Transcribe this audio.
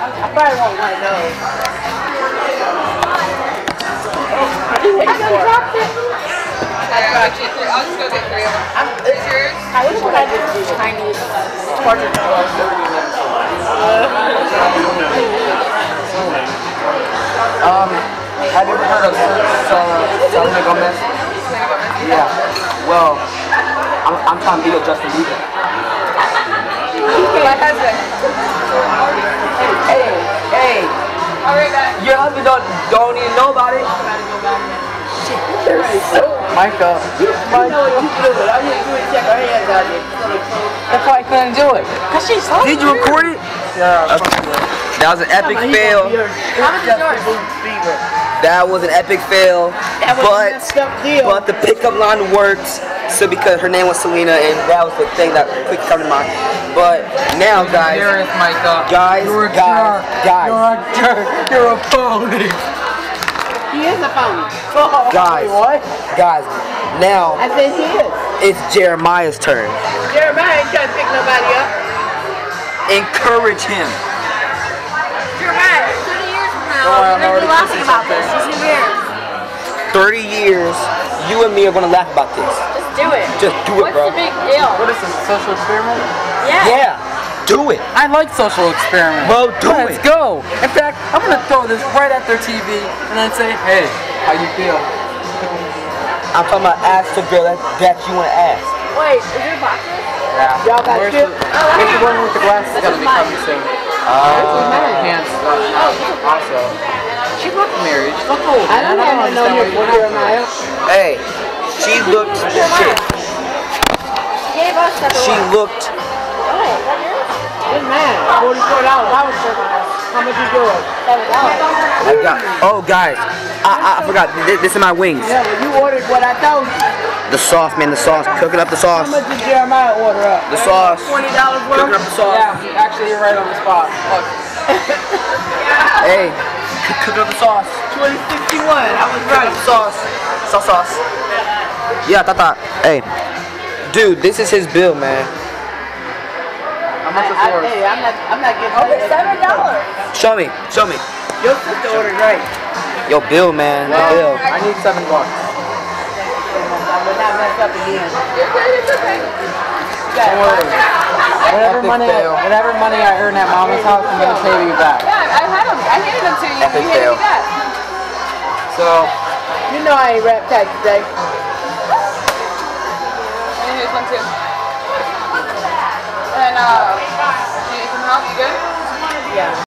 I probably want one of those. I dropped it. I'll just go get three of them. I'm? I wish I just do Chinese torture Um, have you heard of Selena Gomez? Yeah. Well, I'm, I'm trying to be with Justin Bieber. My husband. Do is check her hands out there. That's why I couldn't do it. Cause she's so Did you record it? Yeah. That was an epic fail. How much is yours? That was an epic fail. That was But messed deal. but the pickup line worked. So because her name was Selena and that was the thing that quick come to mind. But now guys, Serious, Micah. guys, You're a guys, jerk. guys, You're a jerk. You're a phony. He is a phony. guys, What? guys. Now I said he is. it's Jeremiah's turn. Jeremiah ain't trying to pick nobody up. Encourage him. Jeremiah, 20 years from now, Don't worry, I'm we're gonna be laughing about this. something. Just here. 30 years, you and me are gonna laugh about this. Just do it. Just do it, What's bro. the big deal? What is this, a social experiment? Yeah. Yeah, do it. I like social experiments. Well, do it. Let's go. In fact, I'm gonna throw this right at their TV and then say, hey, how you feel? I'm talking about ask the girl that, that you wanna ask. Wait, is your boxes? Yeah. Y'all got Where's shit? the, where's the one with the glasses This gonna is be coming soon? Uh, Pants uh, also. She looked married. She looked. I don't man. have no understand here why for you- Jeremiah. hey, she looked shit. She gave us separate She ones. looked Oh, is that man, forty-four dollars. I was Jeremiah. How much is yours? Seven dollars. I got. Oh, guys, I, I, I forgot. This, this is my wings. Yeah, but you ordered what I told you. The sauce, man. The sauce. Cooking up the sauce. How much did Jeremiah order up? The sauce. Twenty dollars Cooking worth. up the sauce. Yeah, actually, you're right on the spot. Look. Hey, c- cooking up the sauce. Twenty sixty-one. I was Cooking right. up the sauce. Sauce, sauce. Yeah, tata. Hey, dude, this is his bill, man. How much is I, yours? hey, I'm not. I'm not getting. Okay, seven dollars. Show me. Show me. Your sister ordered right. Yo, bill, man. The bill. I need seven bucks. I would not mess up again. You're good, it's okay. You got Don't worry. Whatever money, fail. whatever money I earn at mama's house, I'm gonna pay you back. Yeah, I had them. I handed them to you. Epic you handed fail. me that. So, You know I ain't rap tax today. And here's one too. And uh, you need some help? You good? Yeah.